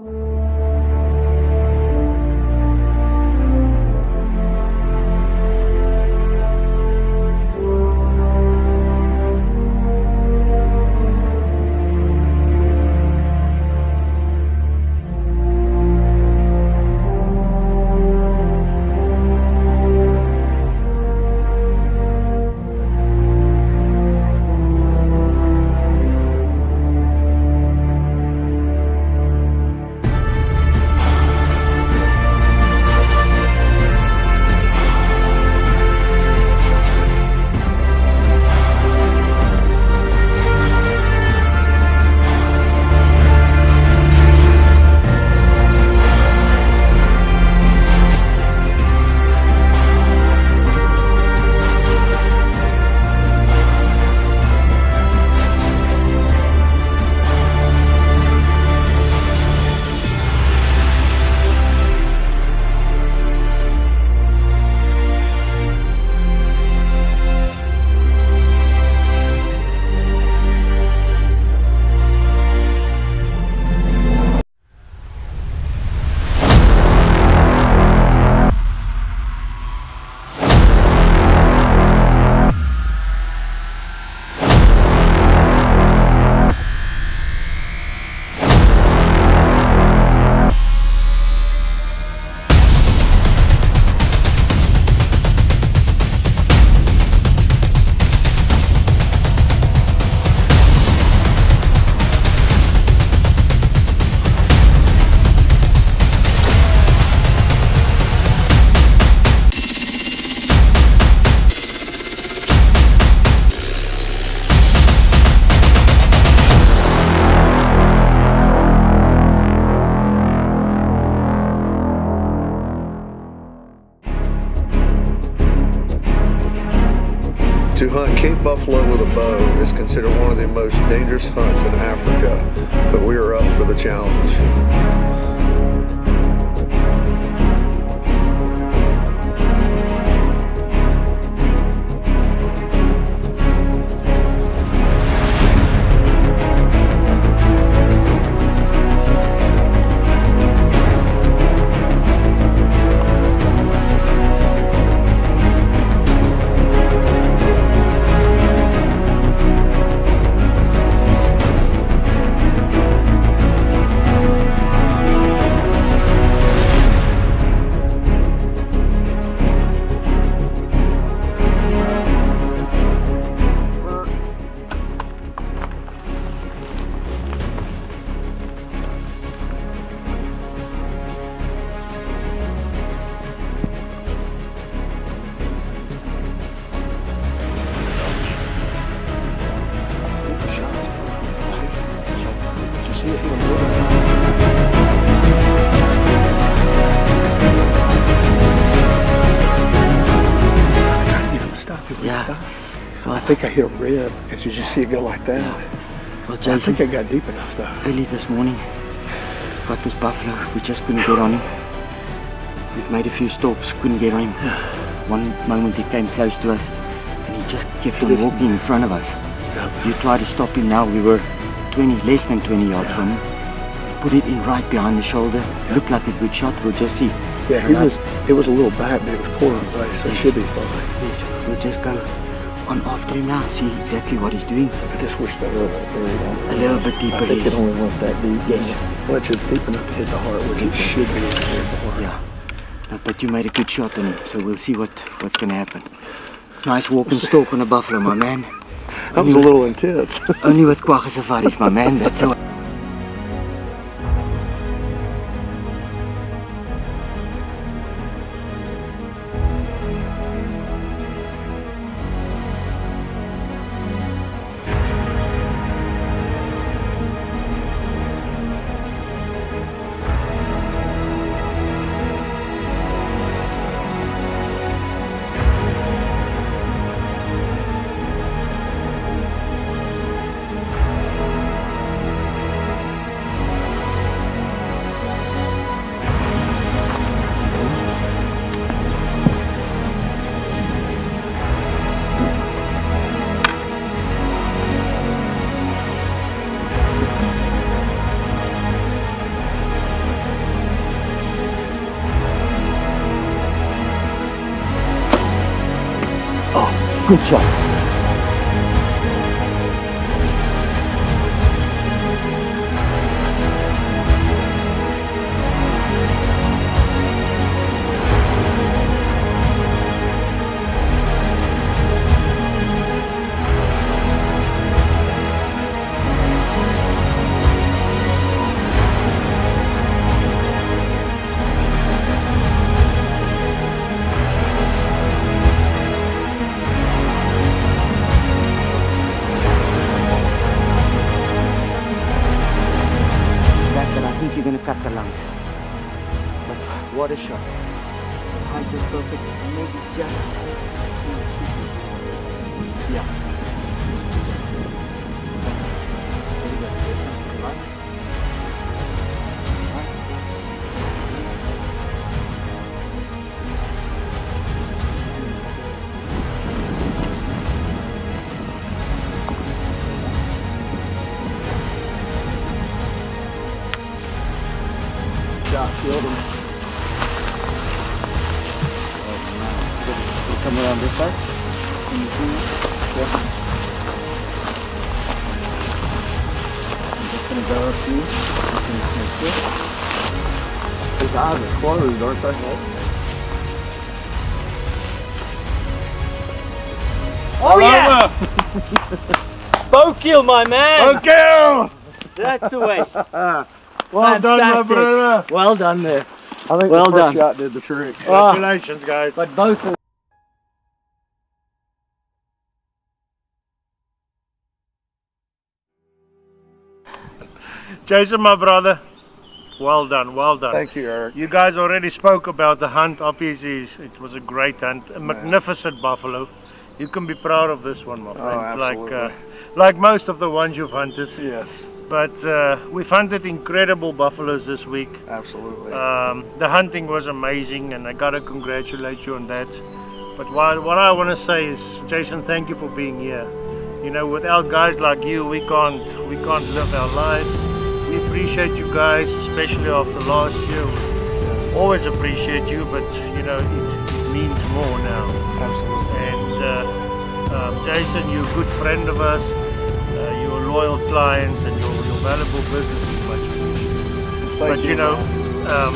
To bow is considered one of the most dangerous hunts in Africa, but we are up for the challenge. Think I hit red. And did you see it go like that? Well, I think I got deep enough though. early this morning, got this buffalo. We just couldn't get on him. We've made a few stalks, couldn't get on him. One moment he came close to us, and he just kept on Listen. walking in front of us. Yeah. You tried to stop him now. We were 20, less than 20 yards from him. Put it in right behind the shoulder. Looked like a good shot. We'll just see. Yeah, he was. It was a little back, but it was quarter away, so it should be fine. Yes, we'll just go on after him now. See exactly what he's doing. I just wish that little bit buried on. A little bit deeper, I think yes. it only went that deep. Yes. Which is deep enough to hit the heart, which it should be right there at the heart. Yeah. No, but you made a good shot on him, so we'll see what, what's going to happen. Nice walking stalk on a buffalo, my man. That was a little intense. Only with Quagga safaris, my man. That's how. Good shot. Shot killed him. We'll come around this side. I'm just gonna go up to you. Just gonna make sure. His eyes are closed, aren't they? Oh yeah! Bow kill, my man! Okay! That's the way. Well done, my brother. Well done there. I think Well the first done. shot did the trick. Ah. Congratulations, guys. But both of Jason, my brother, well done, well done. Thank you, Eric. You guys already spoke about the hunt. Obviously, it was a great hunt, a magnificent buffalo. You can be proud of this one, my friend. Like, uh, absolutely. like most of the ones you've hunted. Yes, But uh, we've hunted incredible buffaloes this week. absolutely. Um, the hunting was amazing, and I gotta congratulate you on that. But what, what I want to say is, Jason, thank you for being here. You know, without guys like you, we can't we can't live our lives. We appreciate you guys, especially after last year. yes, Always appreciate you, but you know, it, it means more now. absolutely. And uh, um, Jason, you're a good friend of us. Uh, you're a loyal client, and your, your valuable business is much Thank but you know, um,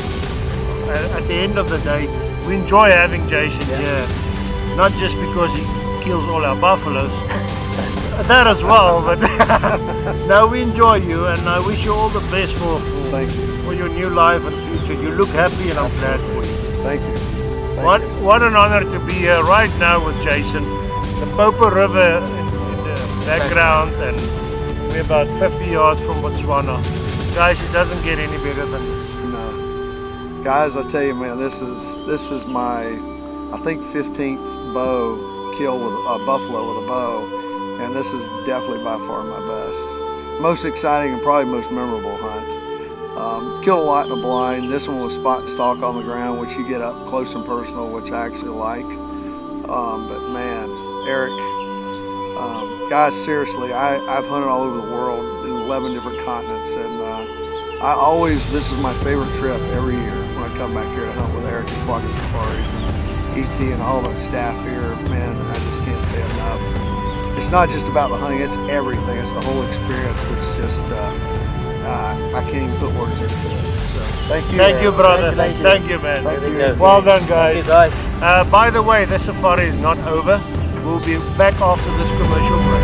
at, at the end of the day, we enjoy having Jason here, not just because he kills all our buffaloes, that as well, but no, we enjoy you, and I wish you all the best for for, Thank you. for your new life and future. You look happy, and I'm glad for you. Thank you. Thank What you. what an honor to be here right now with Jason. The Popo River in, in the background, and about 50 yards from Botswana. Guys, it doesn't get any better than this. No. Guys, I tell you, man, this is this is my, I think 15th bow kill with a buffalo with a bow, and this is definitely by far my best, most exciting and probably most memorable hunt. Um, killed a lot in a blind. This one was spot and stalk on the ground, which you get up close and personal, which I actually like. Um, but man, Eric, um, guys, seriously, I, I've hunted all over the world in 11 different continents, and uh, I always, this is my favorite trip every year when I come back here to hunt with Eric and Quagga Safaris and ET and all the staff here. Man, I just can't say enough. It's not just about the hunting, it's everything. It's the whole experience that's just, uh, uh, I can't even put words into it. So, thank you. Thank you, Eric. brother. Congratulations. Thank you, man. Thank you. Well done, guys. you guys. Uh, by the way, this safari is not over. We'll be back after this commercial break.